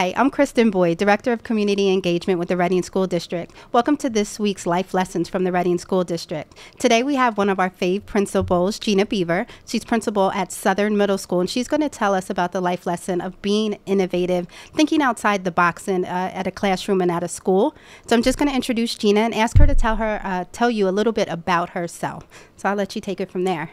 Hi, I'm Kristin Boyd, Director of Community Engagement with the Reading School District. Welcome to this week's Life Lessons from the Reading School District. Today we have one of our fave principals, Geina Beaver. She's principal at Southern Middle School, and she's going to tell us about the life lesson of being innovative, thinking outside the box in, uh, at a classroom and at a school. So I'm just going to introduce Geina and ask her to tell her, uh, tell you a little bit about herself. So I'll let you take it from there.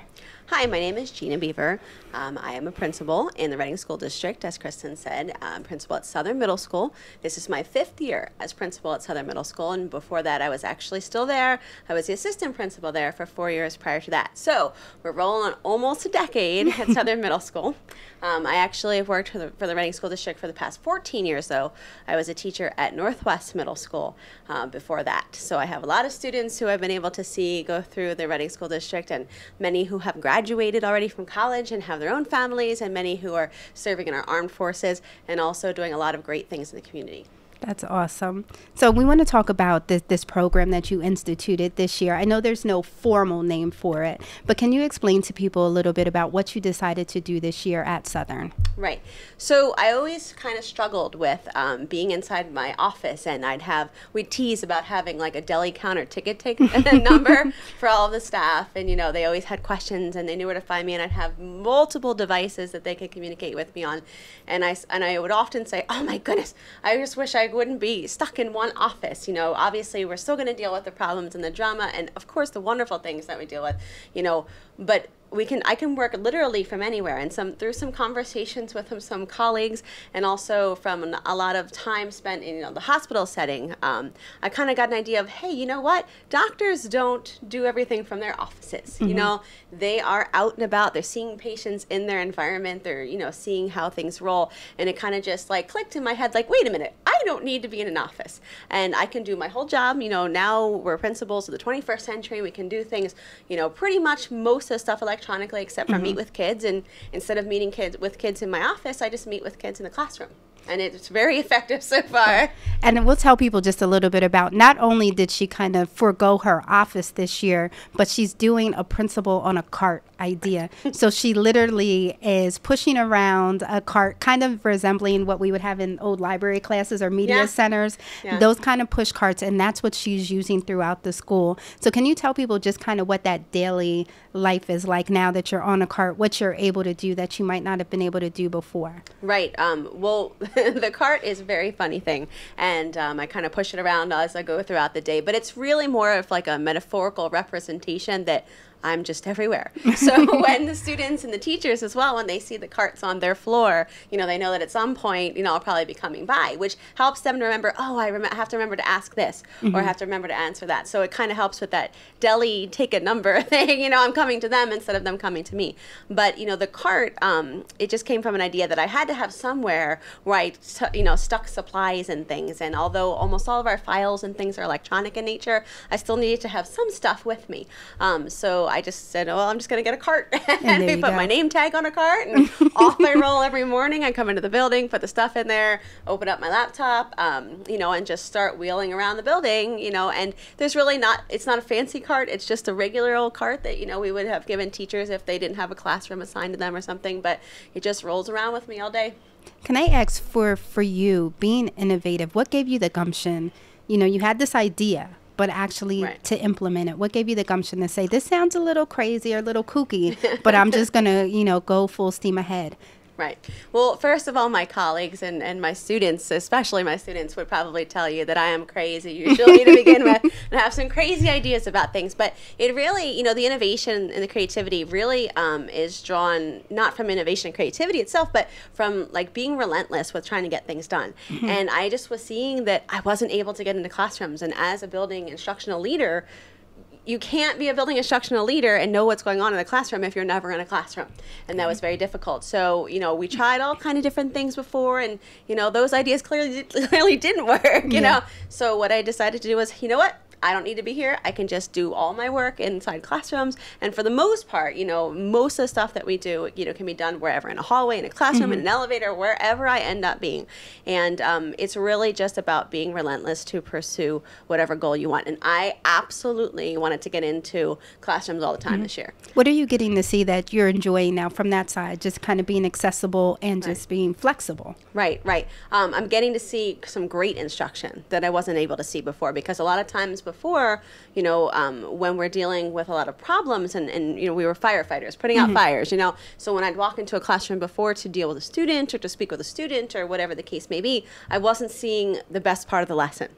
Hi, my name is Geina Beaver. Um, I am a principal in the Reading School District, as Kristin said. I'm principal at Southern Middle School. This is my fifth year as principal at Southern Middle School, and before that, I was actually still there. I was the assistant principal there for four years prior to that. So we're rolling on almost a decade at Southern Middle School. Um, I actually have worked for the, for the Reading School District for the past 14 years, though. I was a teacher at Northwest Middle School uh, before that. So I have a lot of students who I've been able to see go through the Reading School District, and many who have graduated graduated already from college and have their own families, and many who are serving in our armed forces and also doing a lot of great things in the community. That's awesome. So we want to talk about this this program that you instituted this year. I know there's no formal name for it, but can you explain to people a little bit about what you decided to do this year at Southern? Right. So I always kind of struggled with um, being inside my office, and I'd have we'd tease about having like a deli counter ticket take number for all of the staff, and you know they always had questions and they knew where to find me, and I'd have multiple devices that they could communicate with me on, and I and I would often say, "Oh my goodness, I just wish I wouldn't be stuck in one office. You know, obviously we're still going to deal with the problems and the drama and of course the wonderful things that we deal with, you know, but we can I can work literally from anywhere and some through some conversations with some, some colleagues and also from a lot of time spent in you know, the hospital setting um, I kind of got an idea of hey you know what doctors don't do everything from their offices mm-hmm. you know they are out and about they're seeing patients in their environment they're you know seeing how things roll and it kind of just like clicked in my head like wait a minute I don't need to be in an office. And I can do my whole job you know now we're principals of the 21st century we can do things you know pretty much most of the stuff electronically except for mm-hmm. meet with kids. And instead of meeting kids with kids in my office i just meet with kids in the classroom and it's very effective so far. And we'll tell people just a little bit about not only did she kind of forego her office this year, but she's doing a principal on a cart idea. so she literally is pushing around a cart, kind of resembling what we would have in old library classes or media yeah. centers, yeah. those kind of push carts. And that's what she's using throughout the school. So, can you tell people just kind of what that daily life is like now that you're on a cart, what you're able to do that you might not have been able to do before? Right. Um, well, the cart is a very funny thing, and um, I kind of push it around as I go throughout the day. But it's really more of like a metaphorical representation that I'm just everywhere. So when the students and the teachers as well, when they see the carts on their floor, you know, they know that at some point, you know, I'll probably be coming by, which helps them to remember, oh, I rem- have to remember to ask this mm-hmm. or I have to remember to answer that. So it kind of helps with that deli take a number thing, you know, I'm coming to them instead of them coming to me. But, you know, the cart, um, it just came from an idea that I had to have somewhere where I, t- you know, stuck supplies and things. And although almost all of our files and things are electronic in nature, I still needed to have some stuff with me. Um, so I just said, "Oh, I'm just going to get a cart," and, I put go. my name tag on a cart, and off I roll every morning. I come into the building, put the stuff in there, open up my laptop, um, you know, and just start wheeling around the building, you know. And there's really not, it's not a fancy cart. It's just a regular old cart that you know we would have given teachers if they didn't have a classroom assigned to them or something. But it just rolls around with me all day. Can I ask for for you being innovative? What gave you the gumption? You know, you had this idea but actually right. to implement it? What gave you the gumption to say, this sounds a little crazy or a little kooky, but I'm just going to, you know, go full steam ahead? Right. Well, first of all, my colleagues and, and my students, especially my students, would probably tell you that I am crazy usually to begin with and have some crazy ideas about things. But it really, you know, the innovation and the creativity really um, is drawn not from innovation and creativity itself, but from like being relentless with trying to get things done. Mm-hmm. And I just was seeing that I wasn't able to get into classrooms. And as a building instructional leader, you can't be a building instructional leader and know what's going on in the classroom if you're never in a classroom. And that was very difficult. So you know we tried all kind of different things before and you know those ideas clearly clearly didn't work you yeah. know? So what i decided to do was you know what I don't need to be here. I can just do all my work inside classrooms. And for the most part, you know, most of the stuff that we do, you know, can be done wherever in a hallway, in a classroom, mm-hmm. in an elevator, wherever I end up being. And um, it's really just about being relentless to pursue whatever goal you want. And I absolutely wanted to get into classrooms all the time mm-hmm. this year. What are you getting to see that you're enjoying now from that side? Just kind of being accessible and right. just being flexible. Right, right. Um, I'm getting to see some great instruction that I wasn't able to see before because a lot of times before, you know, um, when we're dealing with a lot of problems and, and you know, we were firefighters putting out mm-hmm. fires, you know. So when I'd walk into a classroom before to deal with a student or to speak with a student or whatever the case may be, I wasn't seeing the best part of the lesson.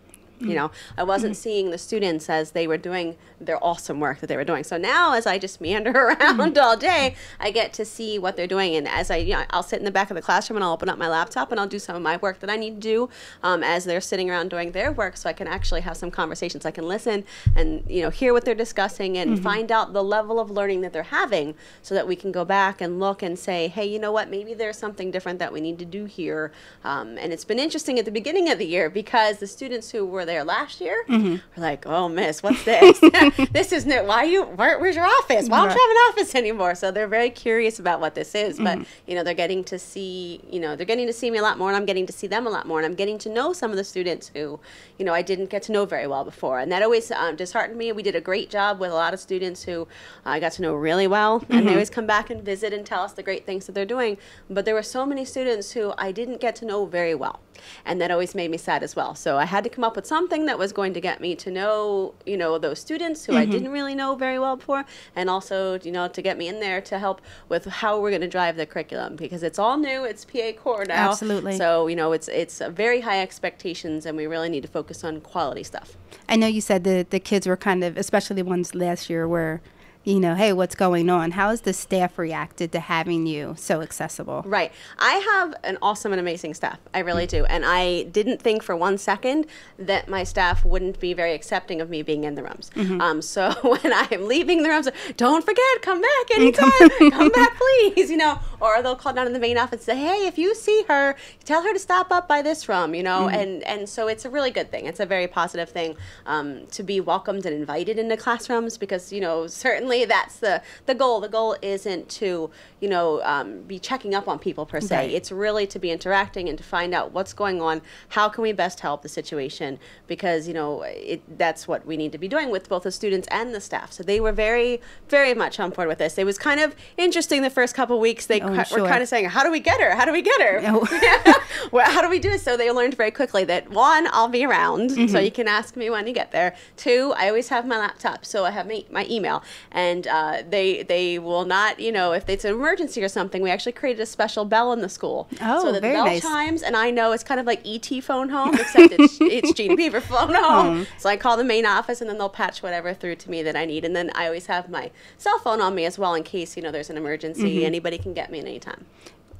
You know, I wasn't mm-hmm. seeing the students as they were doing their awesome work that they were doing. So now, as I just meander around mm-hmm. all day, I get to see what they're doing. And as I, you know, I'll sit in the back of the classroom and I'll open up my laptop and I'll do some of my work that I need to do um, as they're sitting around doing their work, so I can actually have some conversations. I can listen and you know hear what they're discussing and mm-hmm. find out the level of learning that they're having, so that we can go back and look and say, hey, you know what? Maybe there's something different that we need to do here. Um, and it's been interesting at the beginning of the year because the students who were there last year mm-hmm. are like, "Oh, miss, what's this? this is new. Why are you? Where, where's your office? Why don't you have an office anymore?" So they're very curious about what this is. Mm-hmm. But you know, they're getting to see, you know, they're getting to see me a lot more, and I'm getting to see them a lot more, and I'm getting to know some of the students who, you know, I didn't get to know very well before, and that always um, disheartened me. We did a great job with a lot of students who uh, I got to know really well, mm-hmm. and they mm-hmm. always come back and visit and tell us the great things that they're doing. But there were so many students who I didn't get to know very well and that always made me sad as well. So I had to come up with something that was going to get me to know, you know, those students who mm-hmm. I didn't really know very well before, and also, you know, to get me in there to help with how we're going to drive the curriculum because it's all new. It's PA core now, absolutely. So you know, it's it's very high expectations, and we really need to focus on quality stuff. I know you said the the kids were kind of, especially the ones last year, were you know, hey, what's going on? How has the staff reacted to having you so accessible? Right. I have an awesome and amazing staff. I really do. And I didn't think for one second that my staff wouldn't be very accepting of me being in the rooms. Mm-hmm. Um, so when I'm leaving the rooms, don't forget, come back anytime. come back, please. You know, or they'll call down to the main office and say, hey, if you see her, tell her to stop up by this room, you know. Mm-hmm. And, and so it's a really good thing. It's a very positive thing um, to be welcomed and invited into classrooms because, you know, certainly certainly that's the the goal. The goal isn't to you know um, be checking up on people per se. Right. It's really to be interacting and to find out what's going on. How can we best help the situation? Because you know it, that's what we need to be doing with both the students and the staff. So they were very very much on board with this. It was kind of interesting the first couple weeks. They oh, ca- sure. were kind of saying, "How do we get her? How do we get her? Oh. well, how do we do it?" So they learned very quickly that one, I'll be around, mm-hmm. so you can ask me when you get there. Two, I always have my laptop, so I have my, my email, and uh, they they will not, you know, if it's an emergency or something, we actually created a special bell in the school. Oh, so that very the bell nice. chimes, and I know it's kind of like ET phone home, except it's, it's Gene Beaver phone home. So I call the main office, and then they'll patch whatever through to me that I need, and then I always have my cell phone on me as well in case you know there's an emergency. Mm-hmm. Anybody can get me at any time.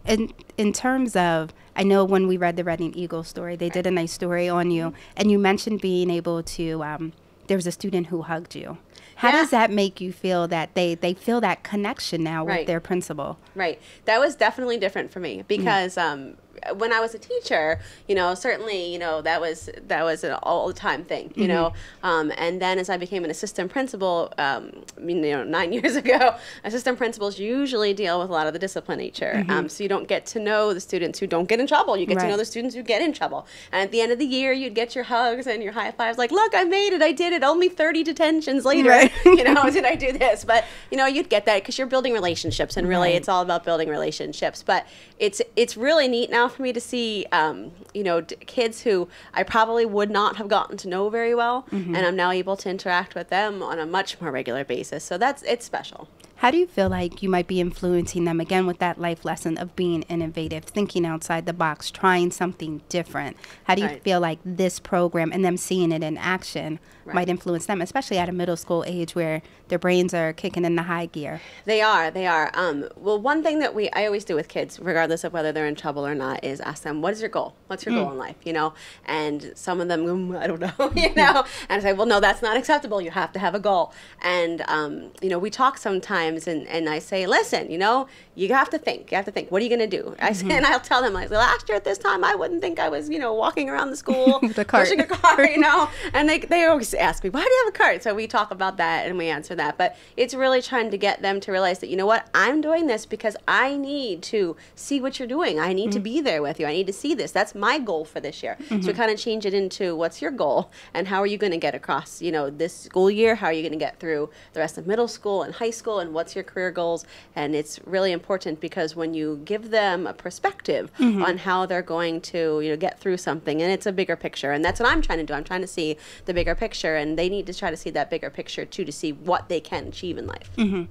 In in terms of, I know when we read the Reading Eagle story, they right. did a nice story on you, and you mentioned being able to. Um, there was a student who hugged you. How yeah. does that make you feel that they, they feel that connection now right. with their principal? Right. That was definitely different for me because mm. um, when I was a teacher, you know, certainly, you know, that was that was an all the time thing, you mm-hmm. know. Um, and then as I became an assistant principal, um, you know, nine years ago, assistant principals usually deal with a lot of the discipline nature. Mm-hmm. Um, so you don't get to know the students who don't get in trouble. You get right. to know the students who get in trouble. And at the end of the year, you'd get your hugs and your high fives, like, "Look, I made it! I did it! Only thirty detentions later, right. you know, did I do this?" But you know, you'd get that because you're building relationships, and really, right. it's all about building relationships. But it's it's really neat now for me to see, um, you know, d- kids who I probably would not have gotten to know very well, mm-hmm. and I'm now able to interact with them on a much more regular basis. So that's it's special. How do you feel like you might be influencing them again with that life lesson of being innovative, thinking outside the box, trying something different? How do you right. feel like this program and them seeing it in action right. might influence them, especially at a middle school age where their brains are kicking in the high gear? They are. They are. Um, well, one thing that we I always do with kids, regardless of whether they're in trouble or not, is ask them, "What is your goal? What's your mm. goal in life?" You know, and some of them, mm, I don't know, you know, and I say, "Well, no, that's not acceptable. You have to have a goal." And um, you know, we talk sometimes times, and, and I say, listen, you know, you have to think. You have to think. What are you going to do? I say, mm-hmm. and I'll tell them like last year at this time, I wouldn't think I was, you know, walking around the school The cart. pushing a car, you know. And they they always ask me, why do you have a cart? So we talk about that and we answer that. But it's really trying to get them to realize that you know what, I'm doing this because I need to see what you're doing. I need to mm-hmm. be there with you. I need to see this. That's my goal for this year. So we mm-hmm. kind of change it into what's your goal and how are you going to get across, you know, this school year? How are you going to get through the rest of middle school and high school? And what's your career goals? And it's really important because when you give them a perspective mm-hmm. on how they're going to, you know, get through something, and it's a bigger picture. And that's what I'm trying to do. I'm trying to see the bigger picture, and they need to try to see that bigger picture too to see what they can achieve in life. Mm-hmm.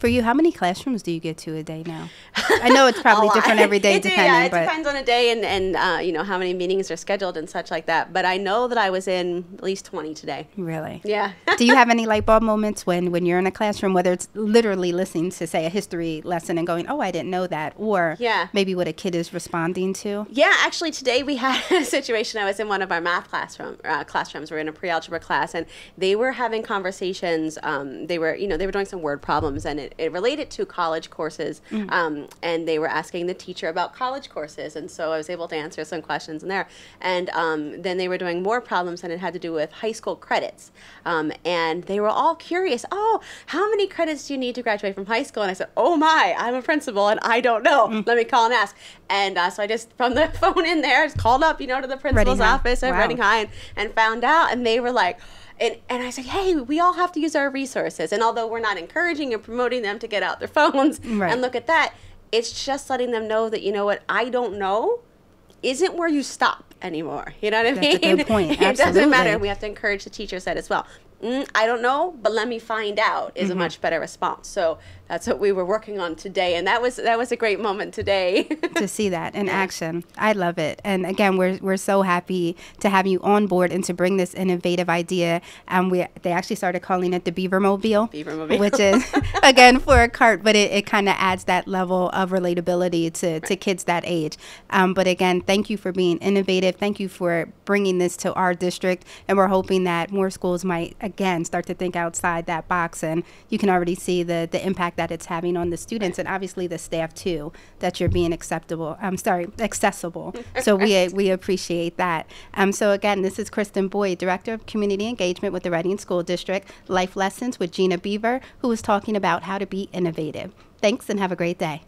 For you, how many classrooms do you get to a day now? I know it's probably different every day It- depending, Yeah, it depends on a day and, and uh, you know how many meetings are scheduled and such like that. But I know that I was in at least 20 today. really. Yeah. do you have any light bulb moments when when you're in a classroom, whether it's literally listening to say a history lesson and going, "Oh, I didn't know that," or Yeah. maybe what a kid is responding to? Yeah, actually, today we had a situation. I was in one of our math classroom uh, classrooms. We are in a pre-algebra class, and they were having conversations. Um, they were, you know, they were doing some word problems, and it, it related to college courses. Um, and they were asking the teacher about college courses, and so I was able to answer some questions in there. And um, then they were doing more problems, and it had to do with high school credits. Um, and they were all curious. Oh, how many credits do you need to graduate from high school? And I said, Oh my, I'm a principal, and I don't know. Let me call and ask. And uh, so I just from the phone in there, just called up, you know, to the principal's office at Wow. Reading High and, and found out. And they were like, and, and I said, hey, we all have to use our resources. And although we're not encouraging and promoting them to get out their phones Right. and look at that, it's just letting them know that, you know what, I don't know isn't where you stop anymore. You know what I That's a mean? good point. it doesn't matter. We have to encourage the teachers that as well. Mm, I don't know, but let me find out Mm-hmm. is a much better response. So that's what we were working on today, and that was that was a great moment today. to see that in action. I love it. And again, we're we're so happy to have you on board and to bring this innovative idea. And we they actually started calling it the Beaver Mobile, which is again for a cart, but it, it kind of adds that level of relatability to, to kids that age. Um, but again, thank you for being innovative. Thank you for bringing this to our district, and we're hoping that more schools might again start to think outside that box. And you can already see the the impact that it's having on the students and obviously the staff too. That you're being acceptable. I'm sorry, accessible. so we we appreciate that. Um, so again, this is Kristin Boyd, Director of Community Engagement with the Reading School District. Life Lessons with Geina Beaver, who is talking about how to be innovative. Thanks and have a great day.